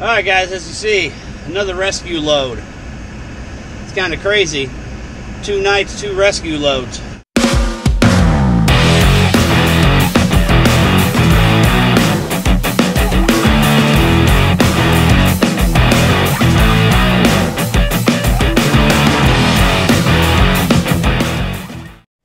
All right, guys, as you see, another rescue load. It's kind of crazy. Two nights, two rescue loads.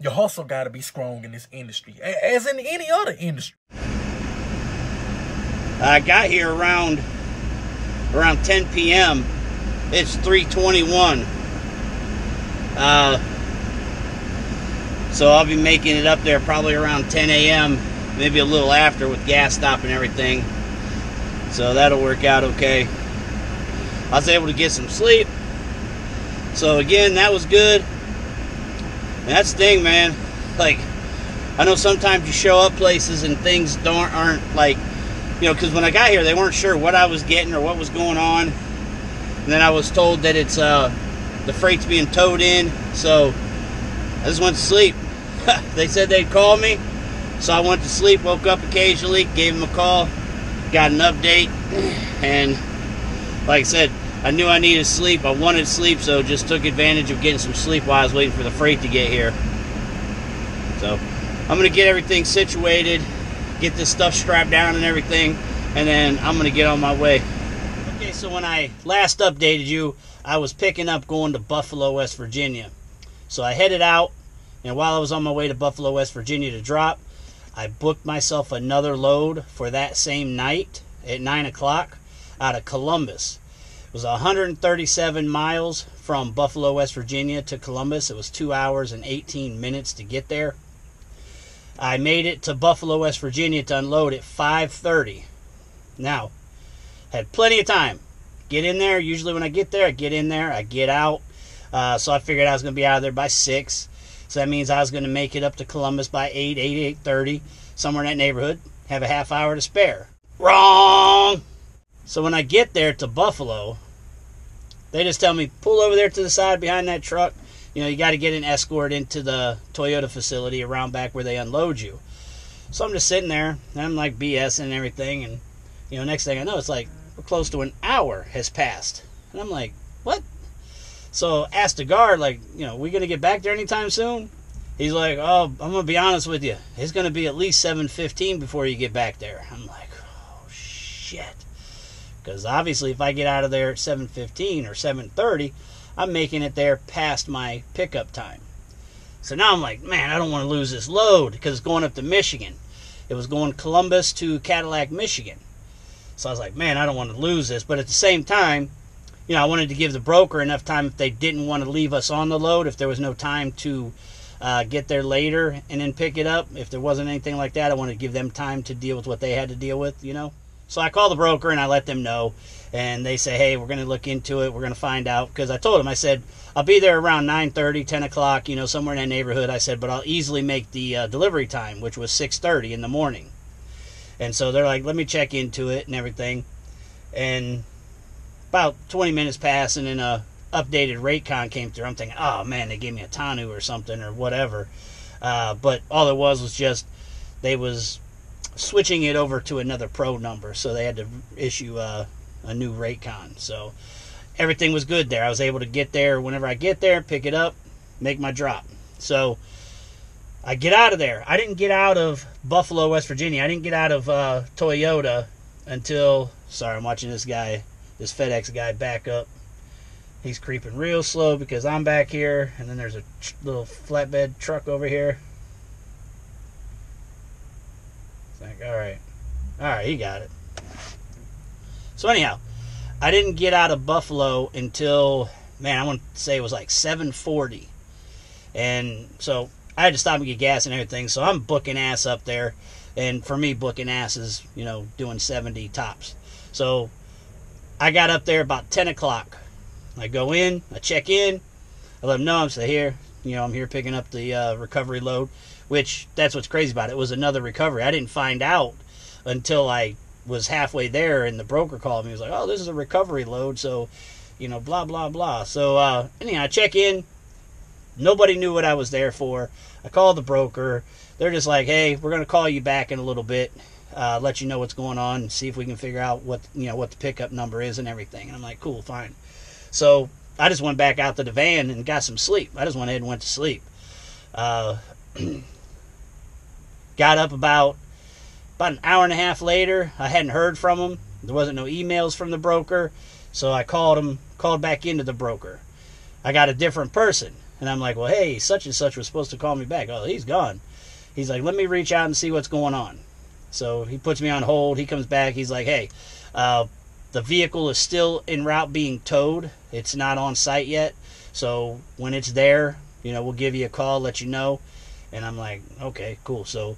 Your hustle got to be strong in this industry, as in any other industry. I got here around around 10 p.m. It's 3:21. Uh, so I'll be making it up there probably around 10 a.m. Maybe a little after with gas stop and everything. So that'll work out okay. I was able to get some sleep. So again, that was good. And that's the thing, man. Like, I know sometimes you show up places and things don't aren't like you know, because when I got here, they weren't sure what I was getting or what was going on. And then I was told that it's uh, the freight's being towed in, so I just went to sleep. they said they'd call me, so I went to sleep. Woke up occasionally, gave them a call, got an update, and like I said, I knew I needed sleep. I wanted sleep, so just took advantage of getting some sleep while I was waiting for the freight to get here. So I'm gonna get everything situated get this stuff strapped down and everything, and then I'm gonna get on my way. Okay, so when I last updated you, I was picking up going to Buffalo, West Virginia. So I headed out, and while I was on my way to Buffalo, West Virginia to drop, I booked myself another load for that same night at 9 o'clock out of Columbus. It was 137 miles from Buffalo, West Virginia to Columbus. It was two hours and 18 minutes to get there. I made it to Buffalo, West Virginia to unload at 5:30. Now, had plenty of time. Get in there. Usually when I get there, I get in there, I get out. Uh, so I figured I was going to be out of there by six. So that means I was going to make it up to Columbus by 8, 8, 8.30, somewhere in that neighborhood. Have a half hour to spare. Wrong! So when I get there to Buffalo, they just tell me, pull over there to the side behind that truck you know, you got to get an escort into the Toyota facility around back where they unload you. So I'm just sitting there, and I'm like BS and everything, and you know, next thing I know, it's like close to an hour has passed, and I'm like, what? So asked the guard, like, you know, we gonna get back there anytime soon? He's like, oh, I'm gonna be honest with you, it's gonna be at least 7:15 before you get back there. I'm like, oh shit, because obviously if I get out of there at 7:15 or 7:30 I'm making it there past my pickup time. So now I'm like, man, I don't want to lose this load because it's going up to Michigan. It was going Columbus to Cadillac, Michigan. So I was like, man, I don't want to lose this. But at the same time, you know, I wanted to give the broker enough time if they didn't want to leave us on the load, if there was no time to uh, get there later and then pick it up. If there wasn't anything like that, I wanted to give them time to deal with what they had to deal with, you know. So I call the broker and I let them know, and they say, "Hey, we're going to look into it. We're going to find out." Because I told them, I said, "I'll be there around 9:30, 10 o'clock, you know, somewhere in that neighborhood." I said, "But I'll easily make the uh, delivery time, which was 6:30 in the morning." And so they're like, "Let me check into it and everything." And about 20 minutes passed, and then a updated rate con came through. I'm thinking, "Oh man, they gave me a TONU or something or whatever." Uh, but all it was was just they was switching it over to another pro number, so they had to issue a, a new rate con. So everything was good there. I was able to get there whenever I get there, pick it up, make my drop. So I get out of there. I didn't get out of Buffalo, West Virginia. I didn't get out of uh, Toyota until. Sorry, I'm watching this guy, this FedEx guy, back up. He's creeping real slow because I'm back here, and then there's a tr- little flatbed truck over here. All right, all right, he got it. So anyhow, I didn't get out of Buffalo until man, I want to say it was like 7:40, and so I had to stop and get gas and everything. So I'm booking ass up there, and for me, booking ass is you know doing 70 tops. So I got up there about 10 o'clock. I go in, I check in, I let them know I'm still here. You know, I'm here picking up the uh, recovery load which that's what's crazy about it. it was another recovery. I didn't find out until I was halfway there, and the broker called me. He was like, "Oh, this is a recovery load," so you know, blah blah blah. So uh, anyhow, I check in. Nobody knew what I was there for. I called the broker. They're just like, "Hey, we're gonna call you back in a little bit. uh, let you know what's going on, and see if we can figure out what you know what the pickup number is and everything." And I'm like, "Cool, fine." So I just went back out to the van and got some sleep. I just went ahead and went to sleep. Uh, got up about about an hour and a half later. I hadn't heard from him. There wasn't no emails from the broker, so I called him, called back into the broker. I got a different person, and I'm like, "Well, hey, such and such was supposed to call me back. Oh, he's gone." He's like, "Let me reach out and see what's going on." So he puts me on hold. He comes back. He's like, "Hey, uh, the vehicle is still en route being towed. It's not on site yet. So when it's there, you know, we'll give you a call, let you know." And I'm like, "Okay, cool." So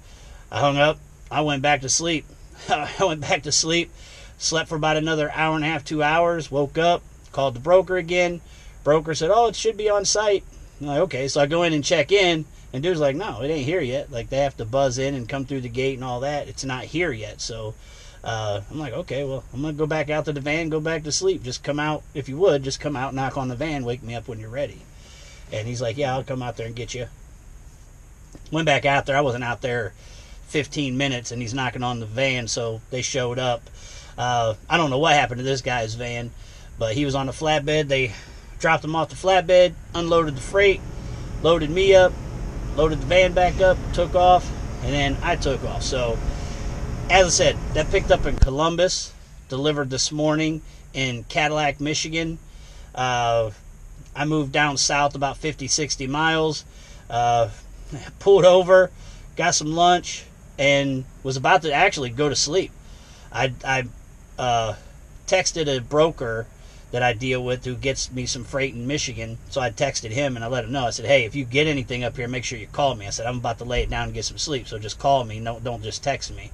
I hung up. I went back to sleep. I went back to sleep. Slept for about another hour and a half, two hours. Woke up, called the broker again. Broker said, "Oh, it should be on site." I'm like, okay, so I go in and check in, and dude's like, "No, it ain't here yet. Like they have to buzz in and come through the gate and all that. It's not here yet." So uh, I'm like, okay, well, I'm gonna go back out to the van, go back to sleep. Just come out if you would. Just come out, knock on the van, wake me up when you're ready. And he's like, "Yeah, I'll come out there and get you." Went back out there. I wasn't out there 15 minutes, and he's knocking on the van, so they showed up. Uh, I don't know what happened to this guy's van, but he was on the flatbed. They dropped him off the flatbed, unloaded the freight, loaded me up, loaded the van back up, took off, and then I took off. So, as I said, that picked up in Columbus, delivered this morning in Cadillac, Michigan. Uh, I moved down south about 50, 60 miles, uh, pulled over, got some lunch, and was about to actually go to sleep. I, I uh, texted a broker that I deal with who gets me some freight in Michigan. So I texted him and I let him know. I said, "Hey, if you get anything up here, make sure you call me." I said, "I'm about to lay it down and get some sleep, so just call me. No, don't just text me."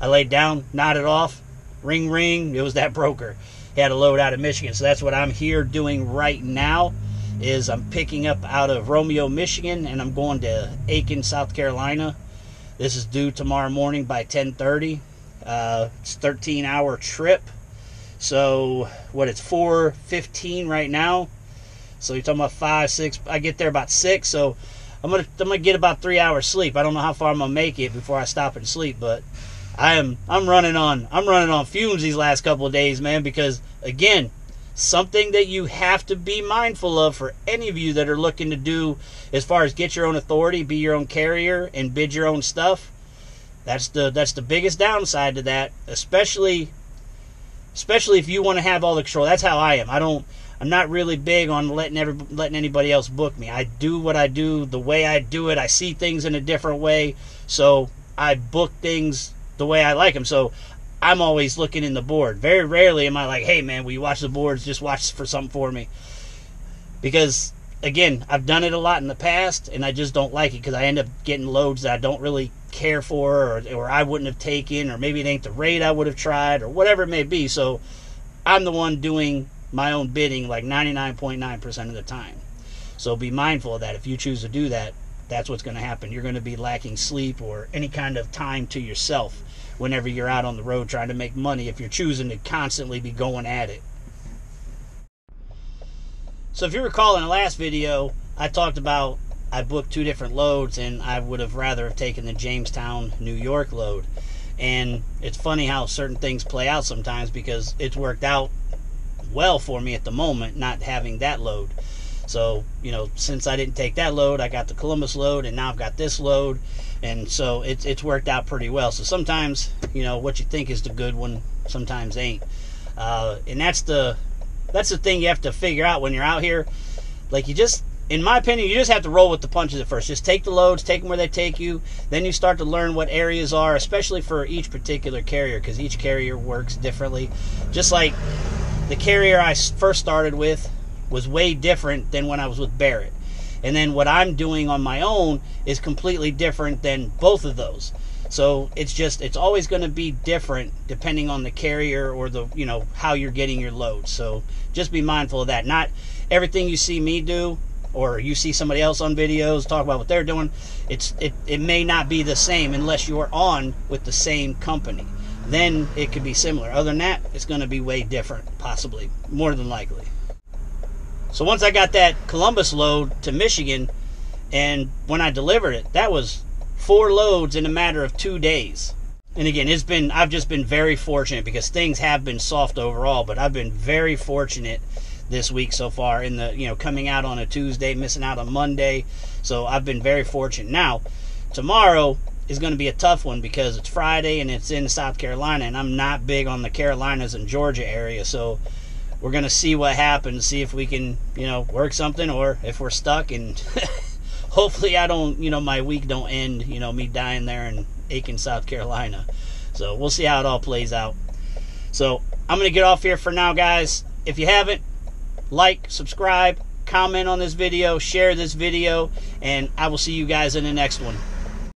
I laid down, nodded off, ring ring. It was that broker. He had a load out of Michigan, so that's what I'm here doing right now. Is I'm picking up out of Romeo, Michigan, and I'm going to Aiken, South Carolina. This is due tomorrow morning by 10:30. Uh, it's 13 hour trip. So what? It's 4:15 right now. So you're talking about five, six. I get there about six. So I'm gonna I'm gonna get about three hours sleep. I don't know how far I'm gonna make it before I stop and sleep, but I am I'm running on I'm running on fumes these last couple of days, man. Because again, something that you have to be mindful of for any of you that are looking to do as far as get your own authority, be your own carrier, and bid your own stuff. That's the that's the biggest downside to that, especially especially if you want to have all the control. That's how I am. I don't. I'm not really big on letting every letting anybody else book me. I do what I do the way I do it. I see things in a different way, so I book things the way I like them. So I'm always looking in the board. Very rarely am I like, "Hey man, will you watch the boards? Just watch for something for me." Because again, I've done it a lot in the past, and I just don't like it because I end up getting loads that I don't really care for, or or I wouldn't have taken, or maybe it ain't the rate I would have tried, or whatever it may be. So I'm the one doing my own bidding like 99.9% of the time. So be mindful of that. If you choose to do that, that's what's going to happen. You're going to be lacking sleep or any kind of time to yourself whenever you're out on the road trying to make money if you're choosing to constantly be going at it. So if you recall in the last video, I talked about I booked two different loads and I would have rather have taken the Jamestown, New York load. And it's funny how certain things play out sometimes because it's worked out well for me at the moment not having that load. So, you know, since I didn't take that load, I got the Columbus load and now I've got this load. And so it's it's worked out pretty well. So sometimes, you know, what you think is the good one sometimes ain't. Uh, and that's the that's the thing you have to figure out when you're out here. Like you just, in my opinion, you just have to roll with the punches at first. Just take the loads, take them where they take you. Then you start to learn what areas are, especially for each particular carrier, because each carrier works differently. Just like the carrier I first started with was way different than when I was with Barrett. And then what I'm doing on my own is completely different than both of those. So it's just it's always going to be different depending on the carrier or the you know how you're getting your load. So just be mindful of that. Not everything you see me do or you see somebody else on videos talk about what they're doing. It's it it may not be the same unless you're on with the same company. Then it could be similar. Other than that, it's going to be way different, possibly more than likely. So once I got that Columbus load to Michigan, and when I delivered it, that was four loads in a matter of two days. and again, it's been I've just been very fortunate because things have been soft overall, but I've been very fortunate this week so far in the you know coming out on a Tuesday, missing out on Monday. So I've been very fortunate. Now, tomorrow is going to be a tough one because it's Friday and it's in South Carolina, and I'm not big on the Carolinas and Georgia area, so we're going to see what happens, see if we can you know work something or if we're stuck and. hopefully I don't, you know, my week don't end, you know, me dying there in Aiken, South Carolina. So we'll see how it all plays out. So I'm going to get off here for now, guys. If you haven't, like, subscribe, comment on this video, share this video, and I will see you guys in the next one.